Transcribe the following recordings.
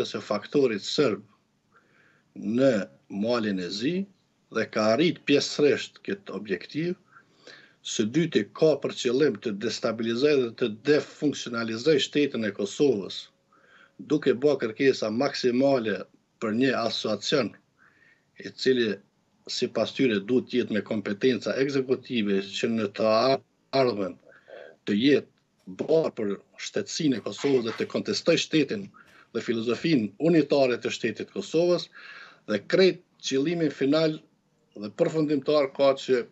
të së faktorit serb në Malin e Zi dhe ka arrit pjesërisht këtë objektiv, së dyti ka për qëllim të destabilizojë dhe të defunksionalizojë shtetin e Kosovës, duke ba kërkesa maksimale për një asociacion i cili sipas tyre duhet të jetë me kompetenca ekzekutive që në të ardhmen të jetë barrë për shtetësinë e Kosovës dhe të kontestojë shtetin dhe filozofinë unitare të shtetit të Kosovës dhe krejt qëllimin final dhe përfundimtar ka që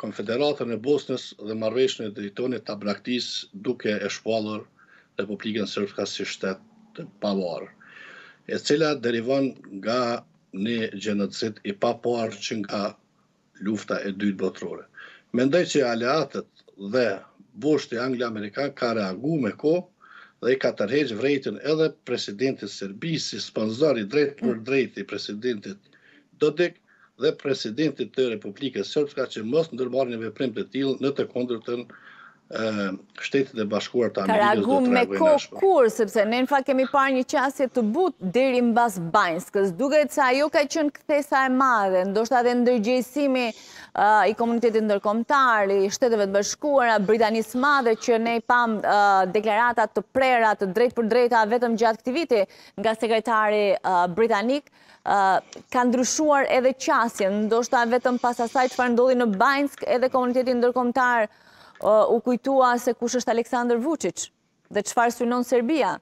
Konfederatën e Bosnës dhe marrëveshjen e Dejtonit ta braktisë duke e shpallur Republikën Srpska si shtet të pavarur, e cila derivon nga një gjenocid i paparë që nga Lufta e Dytë Botërore. Mendoj që aleatët dhe boshti anglo-amerikan ka reagu me kohë dhe i ka tërheq vërejtjen edhe presidentit të Serbisë si sponsor i drejtpërdrejtë i presidentit Dodik dhe presidentit të Republikës Srpska që mos ndërmarrin veprim të tillë në të kundërtën Shtetet e Bashkuara të Amerikës do të reagojnë ashpër. Ka reagu me kohë kur, sepse ne në fakt kemi parë një qasje të butë deri mbas Banjskës. Duket se ajo ka qenë kthesa e madhe, ndoshta edhe ndërgjegjësimi i komunitetit ndërkombëtar, i Shteteve të Bashkuara, Britanisë së Madhe që ne pamë deklarata të prera të drejtpërdrejta vetëm gjatë këtij viti nga sekretari britanik ka ndryshuar edhe qasjen, ndoshta vetëm pas asaj çfarë ndodhi në Banjskë edhe komuniteti ndërkombëtar u kujtua se kush është Aleksandër Vuçiç dhe çfarë synon Serbia.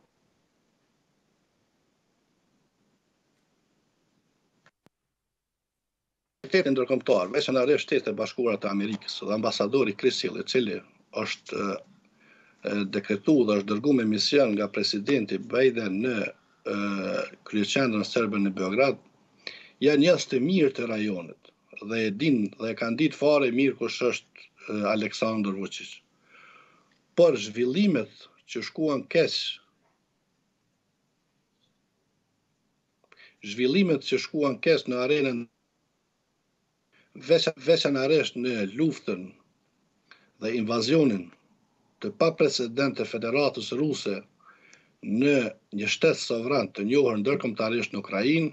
Shtetin ndërkombëtar, veçanërisht Shtetet e Bashkuara të Amerikës dhe ambasadori Kris Hill, i cili është dekretu dhe është dërgu me mision nga presidenti Biden në kryeqendrën serbe në Beograd, janë njohës të mirë të rajonit dhe e dinë dhe e kanë ditë fare mirë kush është Aleksandër Vuçiç. Por zhvillimet që shkuan keq zhvillimet që shkuan keq në arenën veçanarisht në luftën dhe invazionin e paprecedent të Federatës Ruse në një shtet sovran të njohur ndërkombëtarisht në Ukrainë,